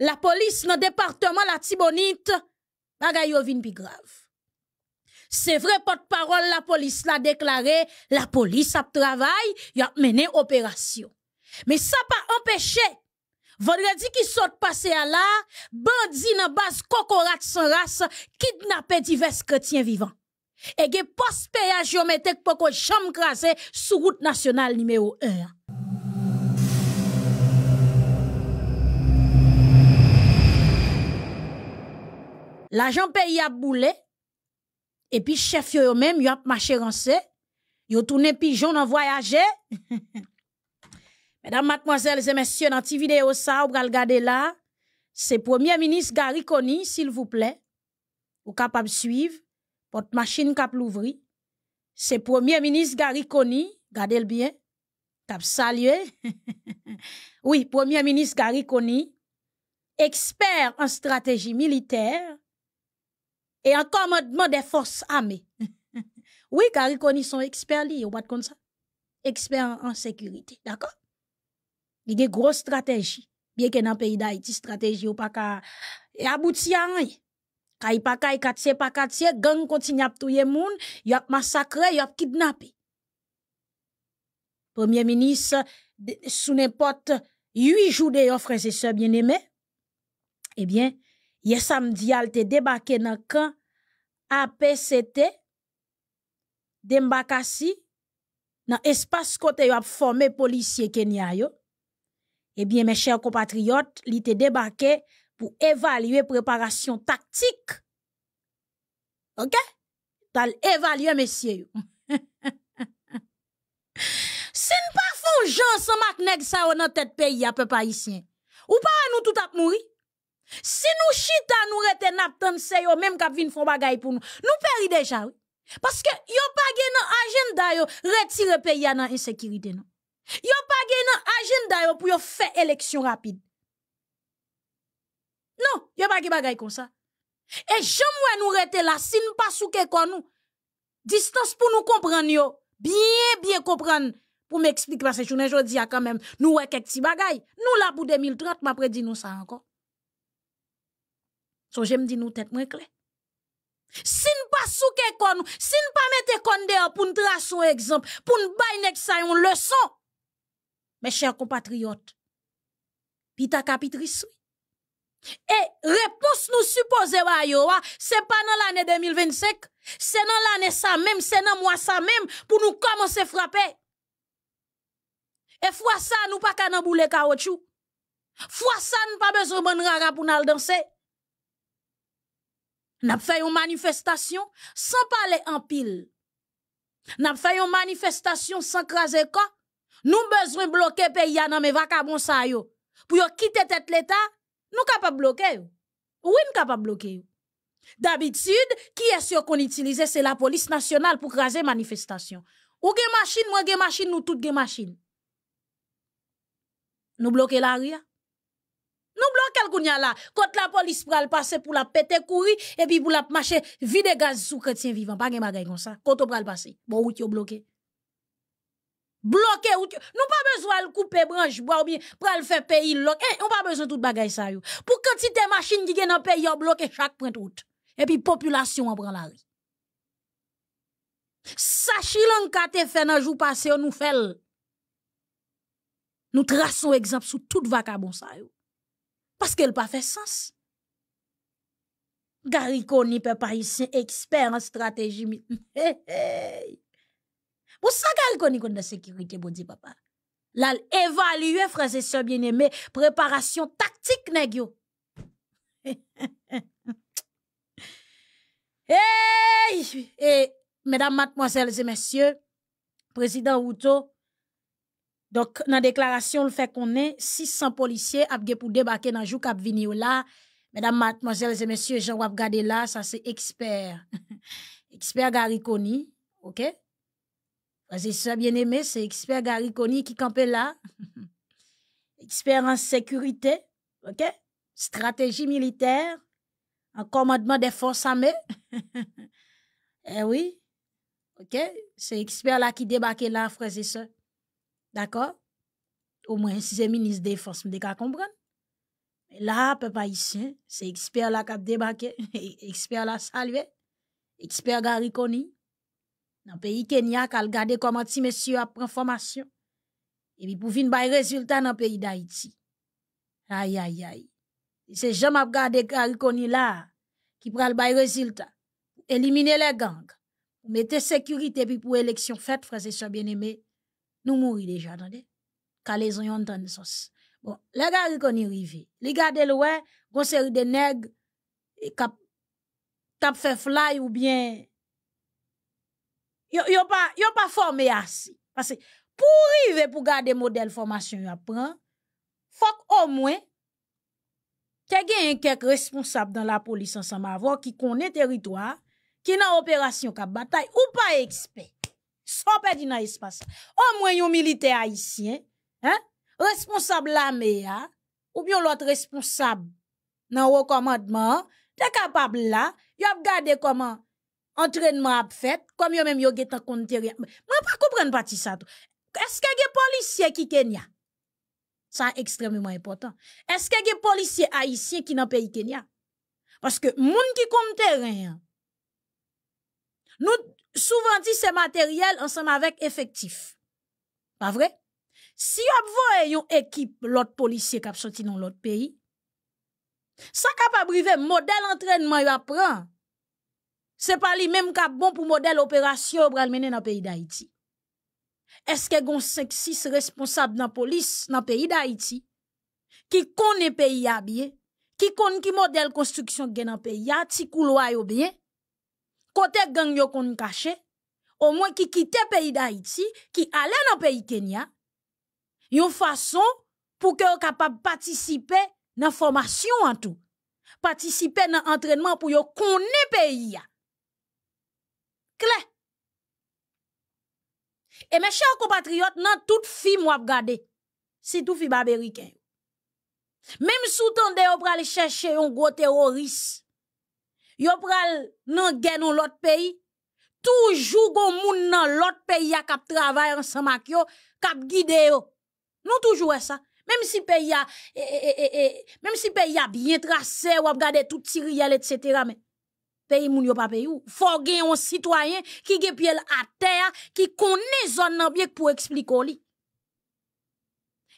la police dans département la Tibonite, bagay yo vin pi grave. C'est vrai porte-parole la police l'a déclaré, la police a travail, y a mené opération. Mais ça pas empêché Vendredi qui saute passé à là, bandit dans base cocorat sans race, kidnappé divers chrétiens vivants. Et ge post péage yo mette poko chambre crasé sur route nationale numéro 1. L'agent pays a boulé, et puis chef yo même, yo a marché rancé, yo tourné pigeon en voyager. Mesdames, mademoiselles et messieurs, dans cette vidéo, ça, vous regarder là, c'est Premier ministre Gary s'il vous plaît, ou capable suivre, votre machine cap l'ouvrir. C'est Premier ministre Gary Conny, gardez le bien, cap saluer. oui, Premier ministre Gary expert en stratégie militaire et en commandement des forces armées. oui, Gary Conny sont experts, li, ou pas comme ça? Experts en sécurité, d'accord? Il y a une grosse stratégie. Bien que dans le pays d'Haïti, stratégie ou pas qu'à aboutir à rien. Kay pa kay katse pa katse, gang continue à tuer moun, y a massacré, y a kidnappé. Premier ministre, sous n'importe huit jours de frères et sœurs bien-aimés, eh bien, y a samedi, al te dans le camp APCT, d'Embakasi, dans espace côté y a formé policier Kenya yo. Eh bien, mes chers compatriotes, il était débarqué pour évaluer préparation tactique. OK? T'as évalué, messieurs. Si nous pas font gens sans mak ça dans tête pays à peu haïtien. Ou pas nous tout à mourir. Si nous chita nous rete nap se yo même k'ap font bagay pour nous. Nous péri déjà. Parce que yo pas gen agenda yo retirer pays dans insécurité non. Yo pas gen agenda yo pour yo faire élection rapide. Non, yo pas gen bagay comme ça. Et jamais nous rete là si nous pas souke kon nous. Distance pour nous comprendre yo. Bien bien comprendre pour m'expliquer parce que je ne dis quand même nous ouais quelques petits bagay. Nous là pour 2030 m'a prédit nous ça encore. So j'aime dire nous tête moins clair. Si nous pas souke kon nous, si nous pas mette kon dehors pour nous tracer un exemple, pour nous bailler nek ça une leçon mes chers compatriotes. Pita capitrice. Et réponse nous supposée c'est pas dans l'année 2025, c'est dans l'année ça même, c'est dans mois ça même pour nous commencer à frapper. Et fois ça nous pas qu'à nan boule caoutchouc. Fois ça nous pas besoin de rara pour nous danser. N'a fait une manifestation sans parler en pile. N'a fait une manifestation sans craser quoi nous besoin bloquer pays dans mes vacabons. Pour yo quitter tête l'état, nous capable bloquer. Oui, nous capable bloquer. D'habitude, qui est-ce qu'on utilise? C'est la police nationale pour craser manifestation. Ou gen machine, moi gen machine, nous toutes gen machine. Nous bloquer la ria. Nous le kounya là. Quand la police pral passer pour la péter courir et puis pour la marcher vide gaz sous chrétien vivant. Pas gen bagay comme ça. Quand on pral passer. Bon, ou yo bloqué bloqué ou nous pas besoin de couper branche bois ou bien le faire pays lock on pas besoin de tout bagay ça pour quantité machine qui dans pays yo bloqué chaque point route et puis population en prend la rue ça chilanka te fait dans jour passé nous fait nous traçons exemple sur toute vacabon ça Paske l pa fe sens. Gariko ni pe pa isen eksper an strategi mi. Hey, hey. Pou sa Gariko ni kon de sekirite bo di papa? Lal evalue frase se bieneme, preparasyon taktik neg yo. hey! Et, mesdames, mademoiselles et messieurs, président Routo, donc, dans la déclaration, le fait qu'on est 600 policiers ap pour débarquer dans le jour là. Mesdames, mademoiselles et messieurs, Jean wap gade là, ça c'est expert. expert Gariconi, ok? C'est ça bien aimé, c'est expert Gary Conny qui campait là. expert en sécurité, OK? Stratégie militaire, en commandement des forces armées. eh oui. OK? C'est expert là qui débarque là, frères et sœurs. D'accord? Au moins, si c'est ministre des forces, me comprendre. La, peuple haïtien, c'est expert la cap débarqué, expert la salué, expert Gary Koni. Dans le pays Kenya, kal gade comment ti monsieur a pris formation. Et puis pour venir bay résultat dans le pays d'Haïti. Aïe, aïe, aïe. C'est jamais gade Gary Koni là, qui pral bay résultat. Éliminer les gangs. Pour mettre sécurité puis pour élection faite, frères et sœurs bien-aimés, nous mourir déjà, attendez. Car les ont entendu ça. Bon, les gars y arrivé. Les gars de l'ouest, gon série de nègres cap cap fait fly ou bien yo, yo pas yo pas formé assez parce que pour arriver pour garder modèle formation y apprend faut au moins que gen quelques responsables dans la police ensemble qui connaît territoire qui dans opération cap bataille ou pas expert sans perdre dans espace au moins un militaire haïtien hein responsable l'armée ou bien l'autre responsable dans le commandement, t'es capable là, y a regardé comment entraînement a fait, comme yo même yo get en compte Moi pas comprendre partie ça Est-ce que y a policier qui Kenya? Ça extrêmement important. Est-ce que y a policier haïtien qui dans pays Kenya? Parce que moun qui compte terrain nous Souvan di se materyel ansam avek efektif. Pa vre? Si ap voye yon ekip lot polisye kap soti nan lot peyi, sa kap abrive model antrenman yo ap pran, se pa li menm kap bon pou model operasyon bral menen nan peyi d'Haïti. Eske gon seksis responsab nan polis nan peyi d'Haïti, ki konen peyi ya biye, ki konen ki model konstruksyon gen nan peyi ya, ti kouloa yo biye, côté gang yo kon caché, au moins qui quitte pays d'Haïti, qui allait dans pays Kenya, une façon pour que capable participer dans formation en tout. Participer dans entraînement pour yo connaître pays. Claire. Et mes chers compatriotes, dans toute fille moi regarder. Si tout fille américain. Même sous tande yo pral chercher un gros terroriste. Yo pral nan gen l'autre pays. Toujours gon moun nan l'autre pays a kap travail ensemble ak yo, kap guide yo. Nous toujours ça. Même si pays a, même si pays a bien tracé, ou regarder tout Tyriel, etc. Mais, pays moun yo pas pays ou. Faut gen un citoyen qui gen pied à terre, qui connaît zone nan bien pour expliquer li.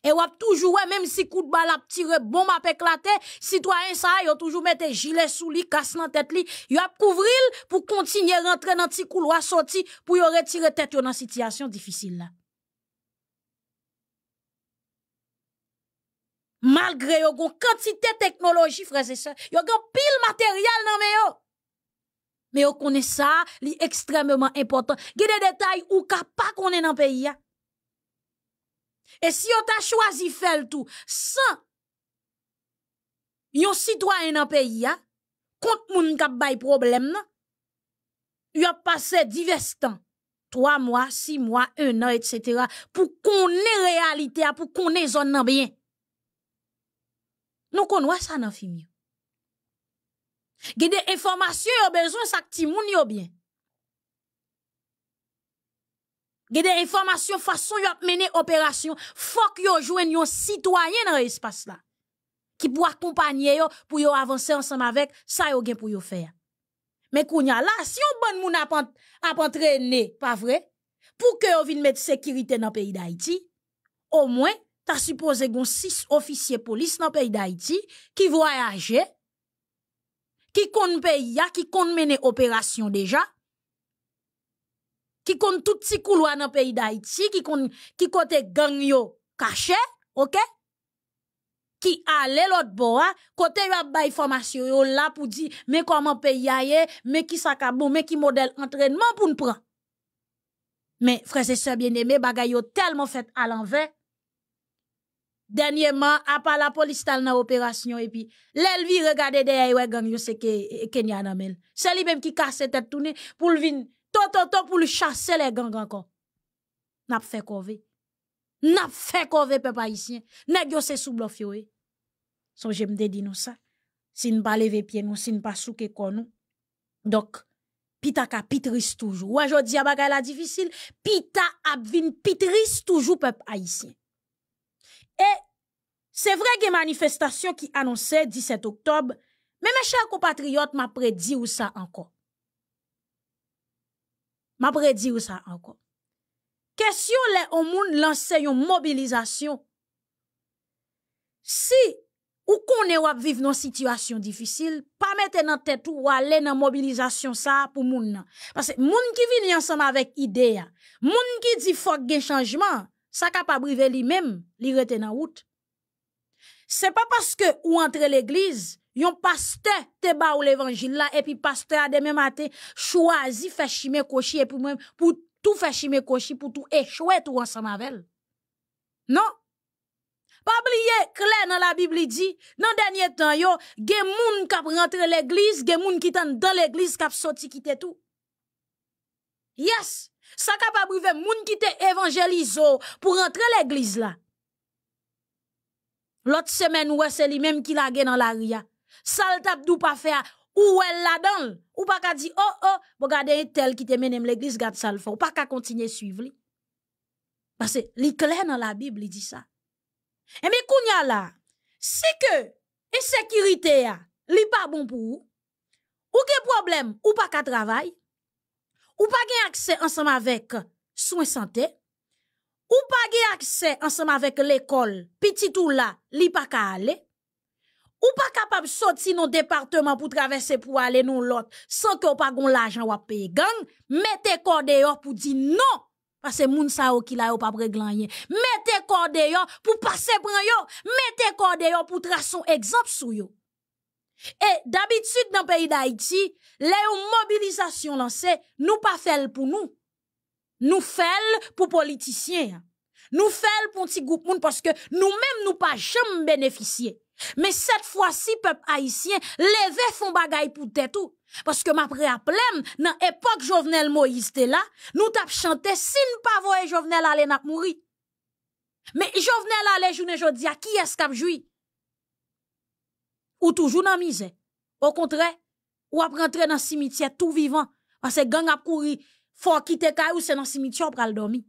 Et wap toujours, même si coup de balle a tiré, bombe a éclaté, citoyen ça, yo toujours mette gilet sous li, casse dans tête li, yo a couvrir pour continuer rentrer dans petit couloir sorti, pour yo retirer tête yo dans situation difficile. Malgré yo gon quantité technologie frères et sœurs, yo gon pile matériel nan me yo. Mais yo connaît ça, li extrêmement important. Gè des détails ou ka pas connaît dans pays Et si yo t'a choisi faire tout sans yon citoyen dans pays ya, contre moun k'ap bay problème nan, yo a passé divers temps. Trois mois, six mois, un an, etc. pour connaître réalité, pour connaître zone nan bien. Nous connaissons ça dans film. Il y a des informations, il y a besoin de ti moun yo bien. Des informations, façon yo mener opération, que yo joigne un citoyen dans l'espace là. Qui pour accompagner yo, pour yo avancer ensemble avec, ça yo gen pour yo faire. Mais kounya là, si on bon moun a entraîné, pas vrai? Pour que yo vin mettre sécurité dans le pays d'Haïti, au moins, t'as supposé gon six officiers police dans le pays d'Haïti qui voyageaient, qui kon pays, qui kon mener opération déjà, qui kon tout petit couloir dans le pays d'Haïti, qui kon, qui côté gang yo caché, ok? Qui allait l'autre bord, côté yo a bay formation yo là pour dire, mais comment pays aille, mais qui bon, mais qui modèle entraînement pour nous prendre? Mais, frères et sœurs bien-aimés, bagay yo tellement fait à l'envers, dernièrement à la police dans l'opération et puis l'elvi regarde derrière gang yo c'est que Kenya namel c'est lui même qui casse tête tourner pour le vin to to to pour le chasser les gangs encore. N'a fait cove n'a fait cove peuple haïtien. Nèg yo c'est sous bluff yo so j'aime te dire nous ça. Si nous pas lever pied nous si nous pas souke kon nous. Donc pita ka pitris toujours. Ouais jodi a bagay la difficile. Pita a vin pitris toujours peuple haïtien. Et Se vre gen manifestasyon ki anonsè 17 oktob, men me chèr kompatriot ma predi ou sa ankon. Ma predi ou sa ankon. Kèsyon le o moun lansè yon mobilizasyon. Si ou konè wap viv nan situasyon difisil, pa mette nan tèt ou wale nan mobilizasyon sa pou moun nan. Pase moun ki vini ansam avèk ideya, moun ki di fok gen chanjman, sa ka pa brive li rete nan wout. Se pa paske ou entre l'eglize, yon paste te ba ou l'evangile la, epi paste a deme mate chwazi fè chime koshi, epi mwen pou tou fè chime koshi, pou tou echwe tou ansan mavel. Non. Pa bliye, kle nan la Bibli di, nan denye tan yo, gen moun kap rentre l'eglize, gen moun ki tan dan l'eglize kap soti kite tou. Yes, sa kap abrive moun ki te evangelizo pou rentre l'eglize la. Lot semen wè se li mèm ki la nan la ria. Sal tap dou pa fè a ou wè la dan. Ou pa ka di, oh oh, bo gade tel ki te menem l'eglis gade sal fè. Ou pa ka kontinye suiv li. Pase li kler nan la bib li di sa. E mi kounya la, se ke e sekirite ya, li pa bon pou ou. Ou ke problem, ou pa ka travay. Ou pa gen akse ansam avek souen sante. Ou pa ge akse ansama vek l'ekol, pitit ou la, li pa ka ale? Ou pa kapab soti nou departement pou travesse pou ale nou lot, san ke ou pa gon l'ajan wap peye gang, mette korde yo pou di non, pase moun sa ou la yo pa preglan ye, mette korde yo pou pase pran yo, mette korde yo pou trason egzamp sou yo. E, d'abitut nan peyi da iti, le yo mobilizasyon lanse, nou pa fel pou nou. Nou fel pou politisyen. Nou fel pou nti goup moun paske nou menm nou pa jem beneficye. Me set fwa si pep haisyen leve fon bagay pou tetou. Paske ma pre aplem nan epok Jovenel Moïse te la, nou tap chante sin pa voye Jovenel ale nak mouri. Me Jovenel ale jounen jodi a ki eskap jwi? Ou toujou nan mize? Ou kontre, ou ap rentre nan simitye tou vivan? Pase gang ap kouri Fwa ki te ka ou se nan simityon pral domi.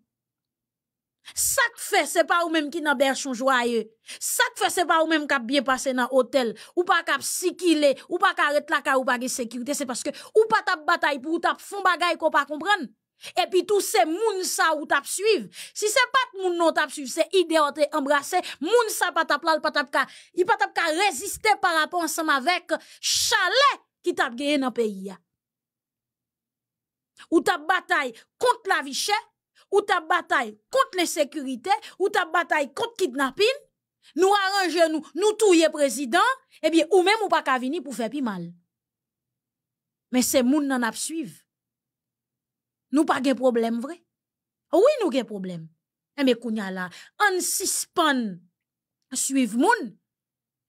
Sak fe se pa ou menm ki nan berchon jwaye. Sak fe se pa ou menm kap biye pase nan hotel. Ou pa kap sikile. Ou pa karet laka ou pa ge sekirite. Se paske ou pa tap batay pou ou tap fon bagay ko pa kompran. E pi tou se moun sa ou tap suiv. Si se pat moun non tap suiv, se ideote embrase. Moun sa pa tap lal pa tap ka. I pa tap ka reziste par rapport ansam avek chale ki tap nan peyi ya. Ou ta batay kont la vichè, ou ta batay kont le sekurite, ou ta batay kont kidnapin, nou aranje nou, nou touye prezident, ebyen ou men mou pa ka vini pou fe pi mal. Men se moun nan ap suiv. Nou pa gen problem vre. Ou nou gen problem. Eme kounya la, an sispan suiv moun,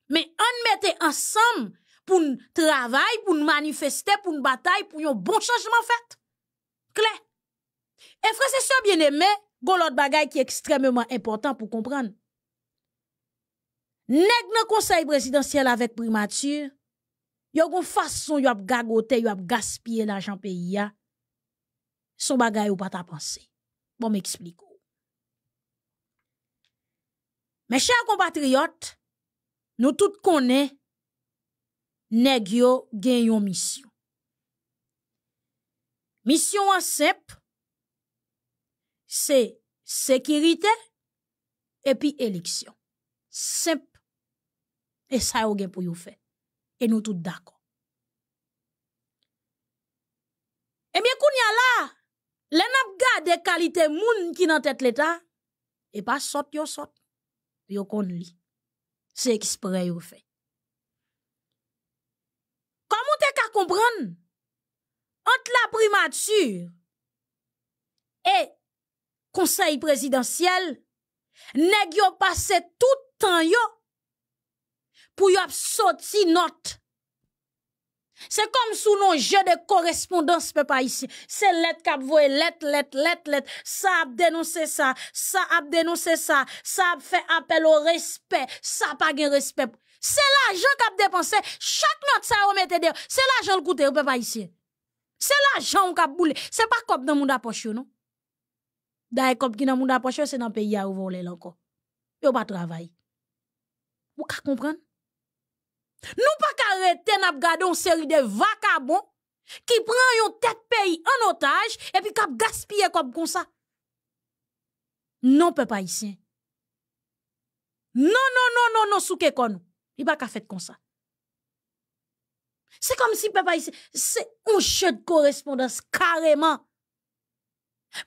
men an mette ansam pou n travay, pou n manifeste, pou n batay, pou yon bon chanjman fèt. Kle, e frese se bien eme, go lot bagay ki ekstrememan important pou kompran. Neg nan konsey presidansyel avek primatur, yo kon fason yo ap gagote, yo ap gaspye la jan peyi ya, son bagay ou pat apanse. Bon m'ekspliko. Me chèr kompatriot, nou tout konen, neg yo gen misyon. Misyon an sep, se sekirite epi eliksyon. Sep, e sa yo gen pou yo fe. E nou tout dako. Ebyen koun ya la, le nap gade kalite moun ki nan tet leta, e pa sot yo sot, yo kon li. Se ekspre yo fe. Koman te ka kompran? ant la primatur e konsey prezidentiyel, neg yo pase toutan yo pou yo ap soti not. Se kom sou non je de korespondans pe pa isi. Se let kap voe, let, let, let, let, sa ap denonse sa, sa ap denonse sa, sa ap fe apel o respet, sa ap agen respet. Se la jen kap depanse, chak not sa omete de, se la jen l koute ou pe pa isi. Se la jan ou kap boule, se pa kop nan moun da poch yo nou. Da e kop ki nan moun da poch yo, se nan peyi a ou vole lanko. Yo pa travay. Ou ka kompren? Nou pa ka rete nap gade yon seri de vakabon ki pran yon tet peyi an otaj epi kap gaspye kop kon sa. Non pe pa isyen. Non, non, non, non, non, souke kon. I pa ka fet kon sa. Se kom si pe pa isyen, se ou ched korespondans kareman.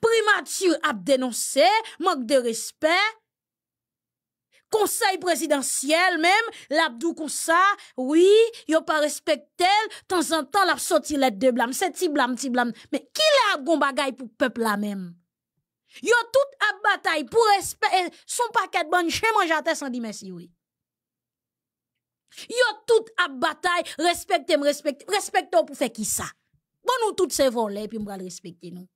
Primatur ap denonse, mank de respet, Conseil présidentiel même, l'abdou ça, oui, yo pas respectel, temps en temps l'a sorti lettre de blâme, c'est ti blâme, ti blâme. Mais qui l'a gon bagay pour peuple là même? Yo tout à bataille pour respect son paquet de bonne chez mangeate sans dire merci oui. Yo tout à bataille, respectez, respectez, respectez pour faire qui ça? Bon nous toutes ces volets puis m'bral respecter nous.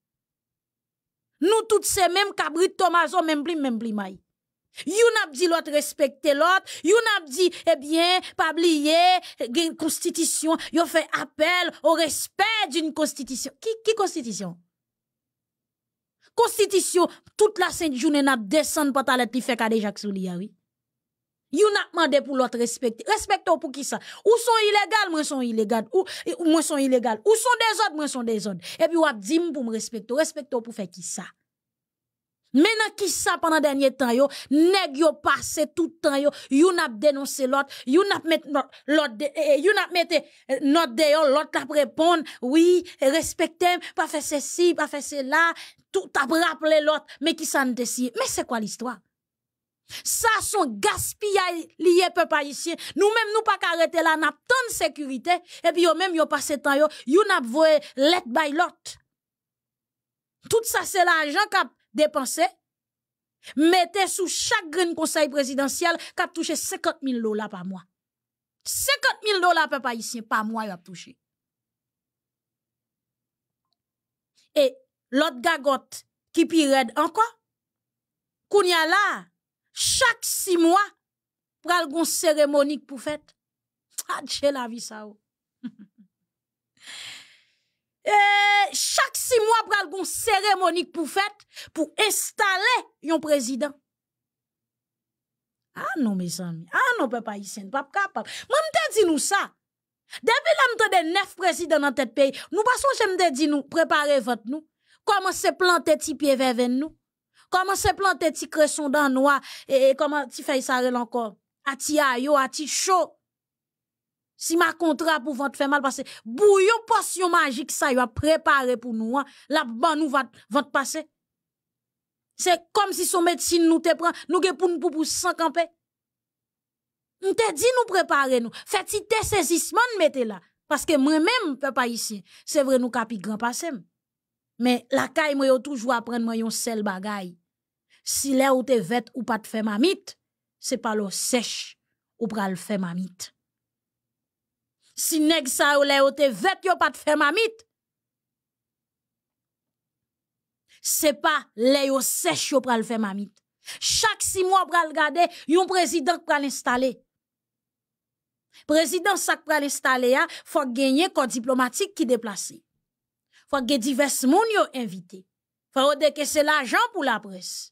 Nous toutes ces mêmes cabrit Tomaso même pli même pli maï. Yon ap di lot respekte lot, yon ap di, ebyen, eh pa bliye, gen konstitisyon, yon fe apel o respet din konstitisyon. Ki konstitisyon? Konstitisyon, tout la sènt jounen ap desen patalet li fe kade jak sou li yawi. Yon ap mande pou lot respekte. Respekte ou pou ki sa? Ou son ilegal, mwen son ilegal. Ou mwen son ilegal. Ou son dezod, mwen son dezod. Epi wap di m pou m respekte. Respekte ou pou fe ki sa? Maintenant qui ça pendant dernier temps yo, nèg passé tout temps yo, yon ap dénoncer l'autre, yon ap mettre l'autre eh, yon ap mettre eh, notre dehors, l'autre ap répondre, oui, respectez, pas faire ceci, pas faire cela, tout ap rappeler l'autre, mais qui ça ne. Mais c'est quoi l'histoire? Ça son gaspillage lié peuple. Nous-mêmes nous pas arrêter là, n'a tant de sécurité et puis yo même yo passé temps yo, yon ap voye let by lot. Tout ça c'est l'argent qu'a dépensé, mettez sous chaque conseil présidentiel qui a touché 50 000 dollars par mois. 50 000 dollars ici par mois, il a touché. Et l'autre gagote qui pire encore, kounya là, chaque six mois, pral gon cérémonie pour fête. Ah, la vie ça. Oh. Et chaque six mois, pral gon cérémonie pour fête pour installer un président. Ah non, mes amis. Ah non, papa ici, pas capable. Moi, m'te nous ça. Depuis là, de neuf présidents dans tête pays, nous passons, j'aime dit nous, préparer votre nous. Comment se planter ti pied vers nous? Comment se planter ti cresson dans noir? Et comment tu fais ça encore? A ti ayo, a ti chaud. Si ma contrat pour vente fait mal parce que bouillon potion magique ça y a préparé pour nous hein. la ban nous va vente passer. C'est comme si son médecine nous te prend nous pour nous pour sans camper. On te dit nous préparer nous. Faites te saisissement mettez là parce que moi même papa ici, c'est vrai nous capi grand passé. Mais la caille toujours apprendre moi yon sel bagay. si lè ou te vet ou pat fè mamit, se palo sech ou pral fè mamit. Si neg sa ou lè ou te vet yo pat fè mamit, se pa lè yo sech yo pral fè mamit. Chak si mwa pral gade, yon prezident pral installe. Prezident sak pral installe ya, fwa genye kon diplomatik ki deplase. Fwa gen divers moun yo invite. Fwa odeke se la jan pou la pres.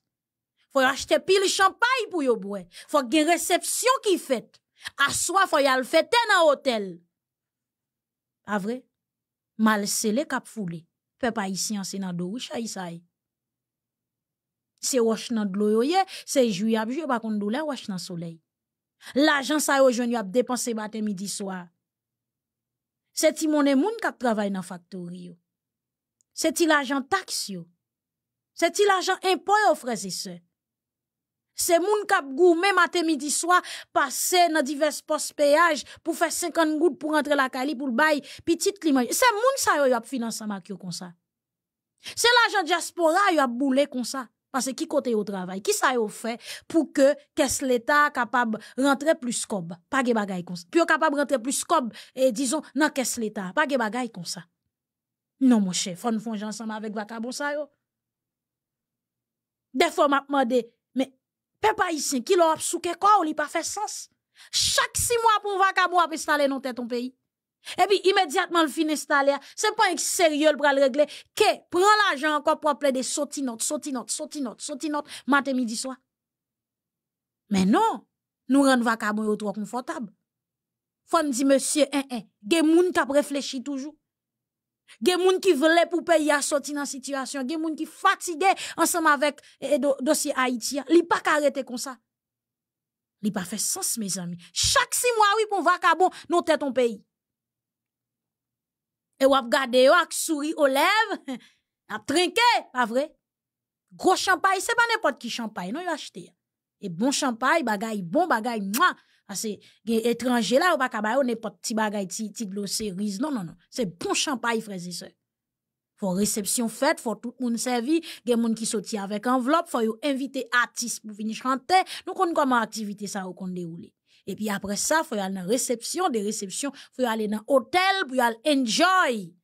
Faut acheter pile champagne pour yo boire. Faut gagner réception qui fait. À soi faut y aller fêter dans hôtel. A vrai? Mal scellé cap foulé. Fait pas ici en sénat de riche aïsaï. C'est wash nan de l'eau c'est jouy ap jouy pas wash nan soleil. L'argent ça yo joun y a dépensé matin midi soir. C'est ti moun k'ap travaille dans factory yo. C'est ti l'argent taxe yo. C'est ti l'argent impôt yo frères et sœurs. C'est moun kap gourmet matin midi soir passer dans divers postes péage pour faire 50 gouttes pour rentrer la cali pour le bail petite limon. C'est moun ça yo a financé mak yo comme ça. C'est l'argent diaspora yo a boulé comme ça. Parce que qui côté au travail, qui ça yo fait pour que qu'est-ce l'État capable rentrer plus cob, pas de bagay comme ça. Puis capable rentrer plus cob et disons dans qu'est-ce l'État, pas de bagay comme ça. Non mon chef, on fonge ensemble avec vacabon ça yo. Des fois m'a demandé Peuple ici, qui l'a souke quoi, li pas fait sens? Chaque six mois pour vacabon ap installer dans ton pays. Et puis, immédiatement, le fin installé, c'est pas un sérieux pour le régler. Que, prend l'argent encore pour appeler des sotinotes, sotinotes, sotinotes, sotinotes, matin, midi, soir. Mais non, nous rendre vacabon yo trop confortable. Faut dire monsieur, hein, hein, gen moun qui réfléchi toujours. Gen moun qui veulent pour payer à sortir dans situation, gen moun qui fatigué ensemble avec le eh, dossier Haïti, li pas arrêter comme ça. Li pas fait sens mes amis. Chaque six mois oui pour vacabon nous tête ton pays. Et wap gade yo ak souri aux lèvres, ap pas vrai? Gros champagne, c'est pas n'importe qui champagne, non, yo acheté. Et bon champagne, bagay bon bagay, moi. Parce que étranger là, ou pas kabay, n'importe petit bagay, ti, ti de cerise. Non, non, non. C'est bon champagne, frères et sœurs. Faut réception faite, faut tout le monde servi, gen moun qui sorti avec enveloppe, faut yo inviter artiste pour venir chanter. Nous connaissons comment activité ça au compte dérouler. Et puis après ça, faut y aller dans réception, des réceptions, faut y aller dans hôtel pour aller enjoy.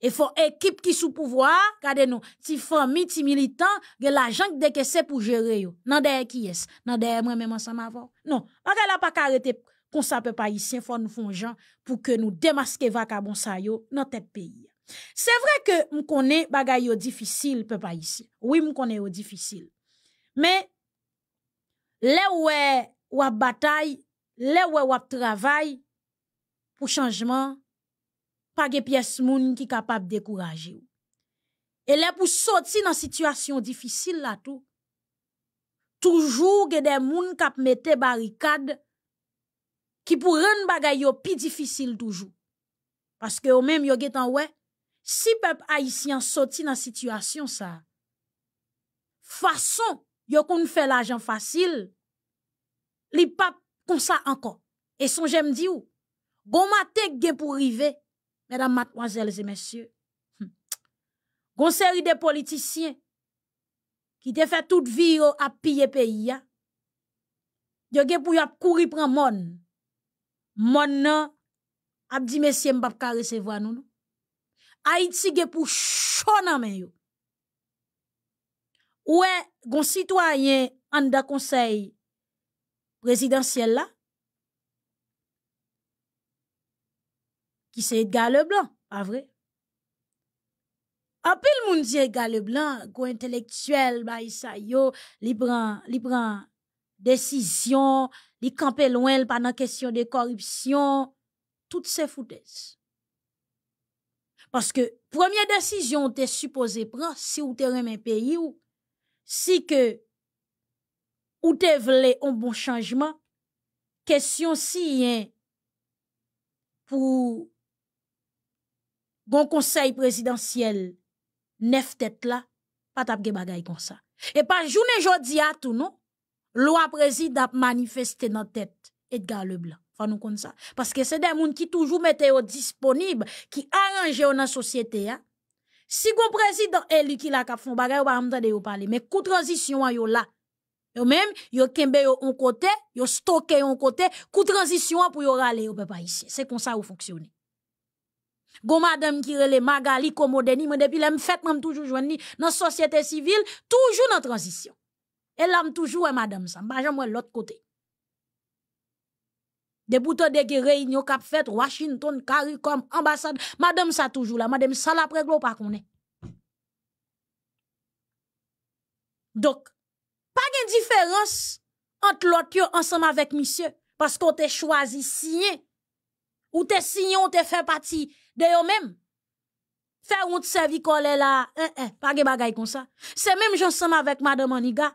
Et faut équipe qui sous pouvoir, regardez nous, ti famille, ti militant, que l'argent que c'est pour gérer yo. Nan derrière qui est? Nan derrière moi même ensemble avant. Non, pas la pas arrêter qu'on s'appelle pas faut nous font gens pour que nous démasquer vacabon ça yo dans tête pays. C'est vrai que m connaît bagay yo difficile peuple ici. Oui, m connaît yo difficile. Mais où est ou bataille, là où wap travail pour changement, pas de pièce moun qui capable de décourager. Et là pour sortir dans situation difficile là tout, toujours que des moun kap mette barricade qui pour rendre bagay yo pi difficile toujours. Parce que au même yo getan ouais, si peuple haïtien sorti dans situation ça, façon yo kon fait l'argent facile, li pas comme ça encore. Et son j'aime dit ou, bon matin gen pour rive, mesdames, mademoiselles et messieurs. Hmm. Gon série de politiciens qui te fait toute vie à piller pays ya. Yo gen pour y courir prend mon. Mon nan ap di messieurs m'pap ka recevoir nous. Haïti gen pour chaud nan men yo. Ouais, gon citoyen en da conseil présidentiel là, qui c'est Edgar Leblanc, pas vrai? En pile moun dit Edgar Leblanc, go intellectuel, ba ça yo, li prend, li prend décision, li campe loin pendant question de corruption, toutes ces foutaises. Parce que première décision t'es supposé prendre si ou t'es un pays ou si que ou te vle un bon changement, question si hein, pour bon conseil présidentiel neuf tête là, pas tap bagay comme ça. Et pas journée jodi à tout non, loi président manifester dans tête Edgar Leblanc. Faut nous comme ça parce que c'est des gens qui toujours mettent disponible, qui arrangent dans la société hein. Si gon président élu qui la kap font bagay ou pas m'tande yo parler, mais coup transition yo là Yo même, yo kembe yo on côté, yo stocké on côté, coup transition pour yo rale yo pas ici. C'est comme ça ou fonctionne. Go madame qui rele Magali Komodeni, moi depuis l'aime fait même toujours joindre dans société civile, toujours dans transition. Et l'âme toujours madame ça, pas jamais l'autre côté. Des boutons de réunion cap fait Washington, CARICOM, ambassade, madame ça toujours là, madame ça la préglo pas connaît. Donc, pas de différence entre l'autre ensemble avec monsieur parce qu'on t'a choisi signé ou t'es signé ou t'es fait partie de yo menm. Fè roun te servi kole la, eh, eh, en, en, pa ge bagay kon sa. Se menm jonsanm avèk madame Aniga.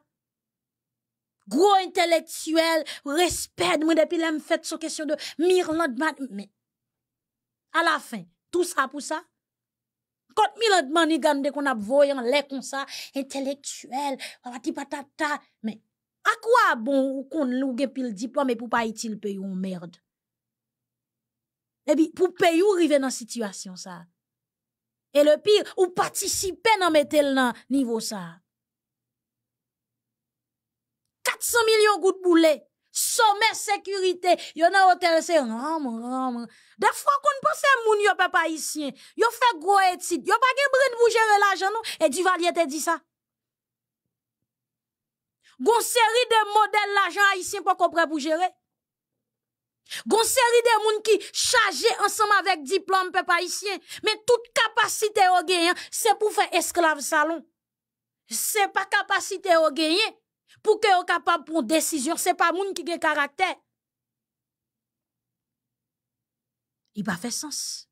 Gro intelektuel, respèd mwen depi lèm fèt sou kesyon de Mirland Maniga. Men, a la fin, tout sa pou sa, kont Mirland Maniga mde kon ap voyan lè kon sa, intelektuel, wapati patata, men, akwa bon ou kon louge pil diplome pou pa itil pe yon merde? Et puis, pour payer ou arriver dans situation ça. Et le pire, ou participer dans mettre dans niveau ça. 400 millions de boulet sommet sécurité, yo nan hôtel c'est ram ram. Des fois qu'on pense moun yo papa haïtien, yo fait gros étude, yo pas brin pour gérer l'argent non? Et Duvalier te dit ça. Gon série de modèles l'argent haïtien pas qu'on pour gérer. Gon série de moun qui chargé ensemble avec diplôme mais toute capacité au c'est pour faire esclave salon. C'est pas capacité au gain pour que yo capable prendre décision, c'est pas moun qui gen caractère. Il pas fait sens.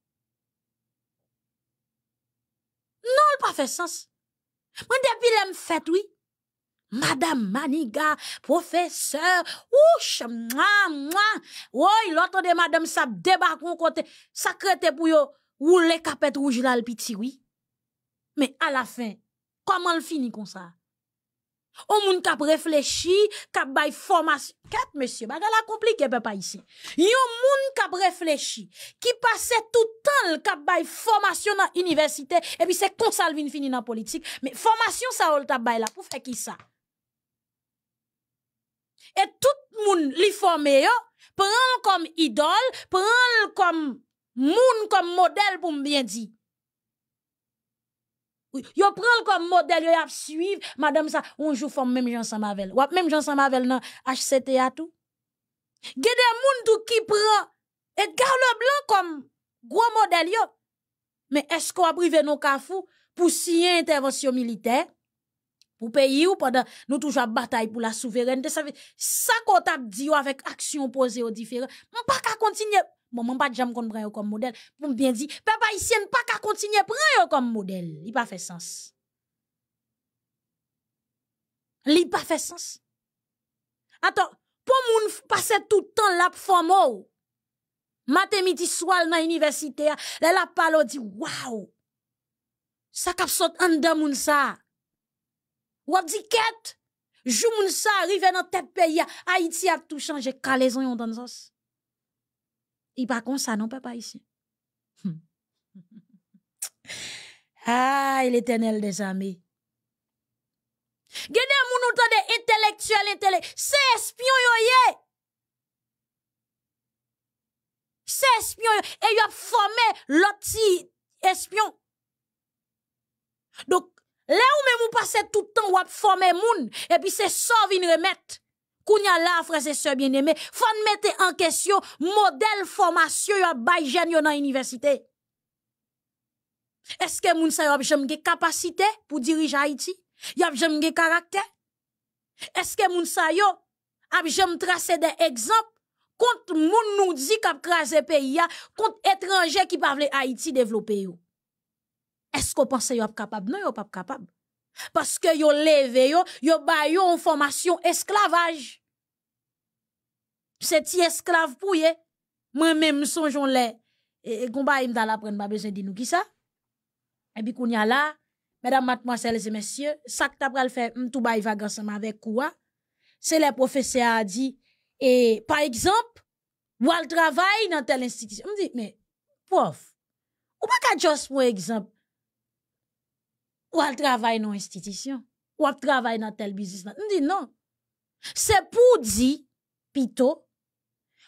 Non, il pas fait sens. Moi depuis l'aime fait oui. Madame Maniga, professeur, ouch, moi, moi, oui, l'autre de madame ça débarque mon côté, sacré pour yo, ou les capettes rouges là le petit oui. Mais à la fin, comment le finit comme ça? On moun kap réfléchi, kap bay formation. Quatre monsieur, bagala compliqué papa ici. Yon moun kap réfléchi, qui passe tout temps kap bay formation dans université et puis c'est comme ça vin fini dans politique, mais formation ça ou tap bay là pour faire qui ça? Et tout moun li formé yo, prend comme idole, prend comme moun comme modèle pour bien dire. Yo prend comme modèle, yo y a suivre, madame ça, on joue forme même Jean Samavel. Ou même Jean Samavel dans HCTA tout. Gede moun tout qui prend Edgar Leblanc comme gros modèle yo. Mais est-ce qu'on a privé nos kafou pour signer intervention militaire? Pour pays ou pendant nous toujours bataille pour la souveraineté, ça ça qu'on t'a dit avec action posée aux différents. On pas qu'à continuer Bon, mon pas jamais qu'on prend comme modèle. Pour bien dire, papa ici, pas qu'à continuer prendre comme modèle. Il pas fait sens. Il pas fait sens. Attends, pour moun passer tout le temps là pour. Matin midi soir dans l'université, là la parole dit waouh. Ça cap saute en dedans moun ça. Ou dit quête. Jou moun ça arrive dans tête pays Haïti a tout changé, calaison yon dans sens. Il pas comme ça, non, papa, ici. ah, l'éternel des armées. Gede moun ou de intellectuel, intellectuel. C'est espion yo ye. C'est espion yo. Et yo a formé l'autre espion. Donc, là où même ou passe tout le temps ou a formé moun, et puis c'est ça vin remettre. Kounya la, frères et sœurs bien-aimés, faut mettre en question modèle formation yo bay jeune yo dans université. Est-ce que moun sa yo jam capacité pour diriger Haïti? Y a jam caractère? Est-ce que moun sa yo a jam tracer des exemples? Contre moun nou di k'ap krasé pays ya, contre étranger qui pa vle Haïti développer yo? Est-ce qu'on pense yo capable? Non, yo pas capable. Parce que yo levé yo, yo ba en formation esclavage. C'est ti esclave pour ye. Moi-même songeons les et combat im la prendre pas besoin qui ça. Et puis mesdames, mademoiselles et messieurs, ça que t'as pral faire tout bail vague ensemble avec quoi? C'est les professeurs a dit et par exemple, ou al travail dans telle institution. Me dit mais prof, ou pas juste pour exemple ou al travail dans institution, ou al travail dans tel business. On dit non. C'est pour dire, pito,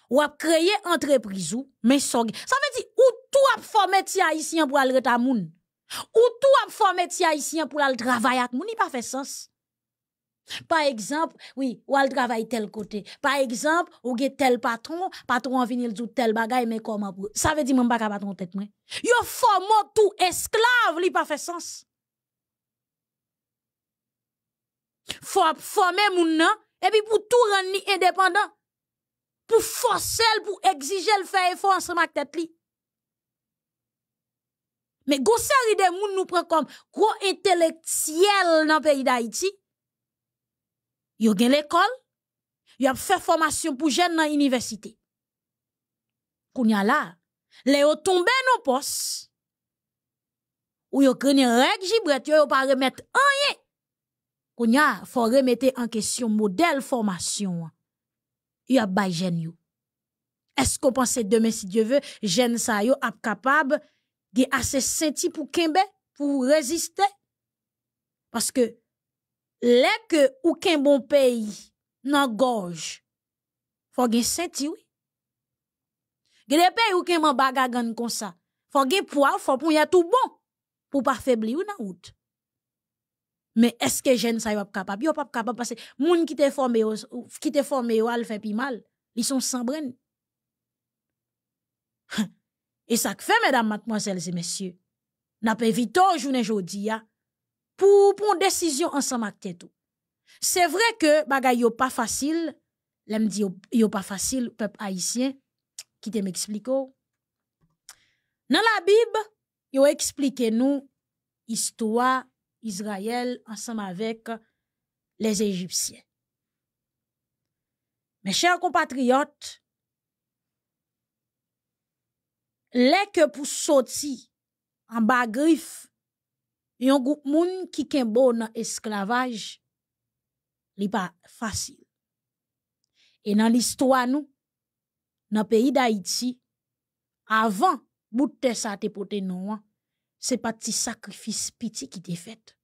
ou créer entreprise ou, mais ça veut dire, ou tout a formé ti pour aller ta. Ou tout a formé ti haïtien pour aller travailler avec moun, il pas fait sens. Par exemple, oui, ou al travail tel côté. Par exemple, ou get tel patron, patron en venir tout tel bagay, mais comment. Ça veut dire, mon pas patron tête, moi. Yo formo tout esclave, il pas fait sens. faut former moun nan, et puis pour tout rendre indépendant. Pour forcer, pour exiger le faire effort ensemble avec tête li. Mais go série de moun nous prend comme gros intellectuel dans le pays d'Haïti. Yo gen l'école, yo a fait formation pour jeunes dans l'université. Kounya là, les yo tombé non poste. Ou yo grene règle jibret, yo yo pas remettre rien Kounya, faut remettre en question modèle formation. Y a bay yo. Est-ce qu'on pense demain, si Dieu veut, jeune sa yo ap capable de assez senti pour kembe, pour résister? Parce que, là que ou bon pays, nan gorge, faut gen senti, oui. Gede pays ou ken man bagagan comme ça, faut gen poids, faut pour y tout bon, pour pas faiblir ou nan. Mais est-ce que jeune ça pas capable? Yo pas capable parce que qui te formé qui fait mal. Ils sont sans bren. Et ça que fait mesdames, mademoiselles et messieurs. N'a pas évité journée jodi ya pour prendre décision ensemble c'est vrai que bagay yo pas facile, l'aime dit yo, yo pas facile, peuple haïtien, qui te m'explique. Dans la Bible, yo explique nous histoire Israël ensemble avec les Égyptiens. Mes chers compatriotes, les que pour sortir en bas griffe, yon groupe moun qui bon dans esclavage, li pas facile. Et dans l'histoire nous, dans le pays d'Haïti, avant bout de sa te non, c'est pas petit sacrifice petit qui t'est fait.